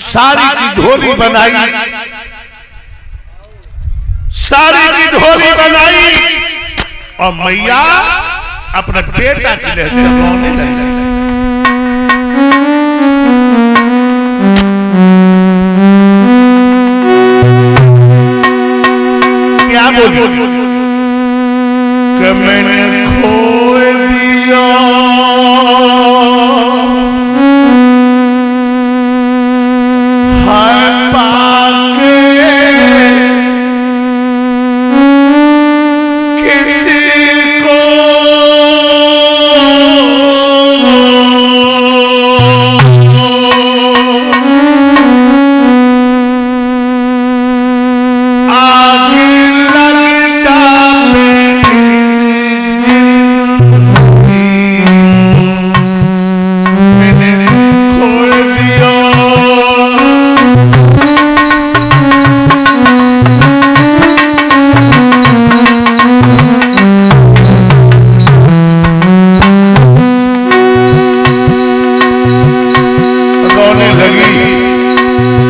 साड़ी की झोली बनाई। साड़ी की झोली बनाई। और मैया अपने बेटा के लिए रोने लगी। क्या बोली? कि मैंने रोने लगी